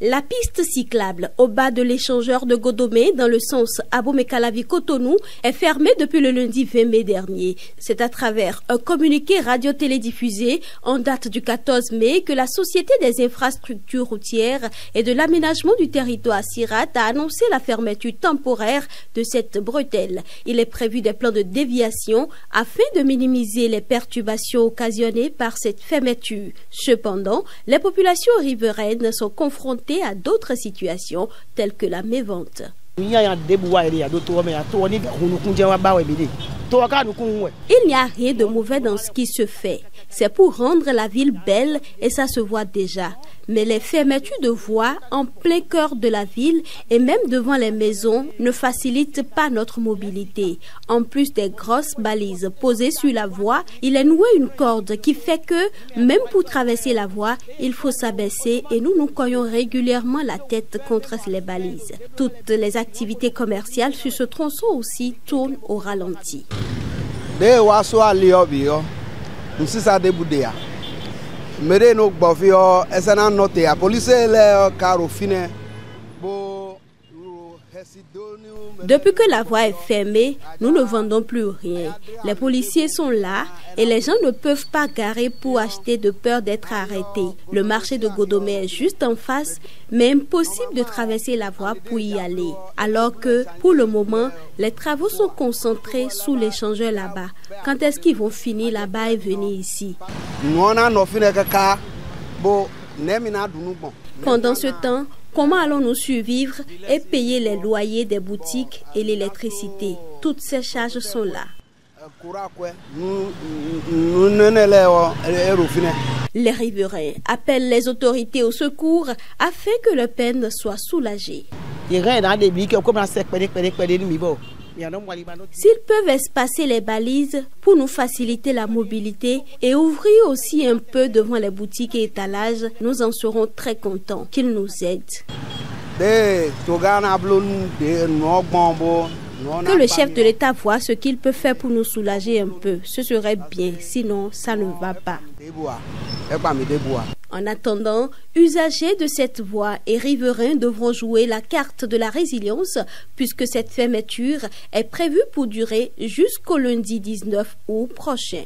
La piste cyclable au bas de l'échangeur de Godomé dans le sens Abomey-Calavi-Cotonou est fermée depuis le lundi 20 mai dernier. C'est à travers un communiqué radio-télédiffusé en date du 14 mai que la Société des infrastructures routières et de l'aménagement du territoire SIRAT a annoncé la fermeture temporaire de cette bretelle. Il est prévu des plans de déviation afin de minimiser les perturbations occasionnées par cette fermeture. Cependant, les populations riveraines sont confrontées à d'autres situations telles que la mévente. Il n'y a rien de mauvais dans ce qui se fait. C'est pour rendre la ville belle et ça se voit déjà. Mais les fermetures de voies en plein cœur de la ville et même devant les maisons ne facilitent pas notre mobilité. En plus des grosses balises posées sur la voie, il est noué une corde qui fait que même pour traverser la voie, il faut s'abaisser et nous nous cognons régulièrement la tête contre les balises. Toutes les activités commerciales sur ce tronçon aussi tournent au ralenti. Depuis que la voie est fermée, nous ne vendons plus rien. Les policiers sont là et les gens ne peuvent pas garer pour acheter de peur d'être arrêtés. Le marché de Godomé est juste en face, mais impossible de traverser la voie pour y aller. Alors que, pour le moment, les travaux sont concentrés sous l'échangeur là-bas. Quand est-ce qu'ils vont finir là-bas et venir ici? Pendant ce temps, Comment allons-nous survivre et payer les loyers des boutiques et l'électricité Toutes ces charges sont là. Les riverains appellent les autorités au secours afin que le peine soit soulagée. S'ils peuvent espacer les balises pour nous faciliter la mobilité et ouvrir aussi un peu devant les boutiques et étalages, nous en serons très contents qu'ils nous aident. Que le chef de l'État voit ce qu'il peut faire pour nous soulager un peu. Ce serait bien, sinon ça ne va pas. En attendant, usagers de cette voie et riverains devront jouer la carte de la résilience puisque cette fermeture est prévue pour durer jusqu'au lundi 19 août prochain.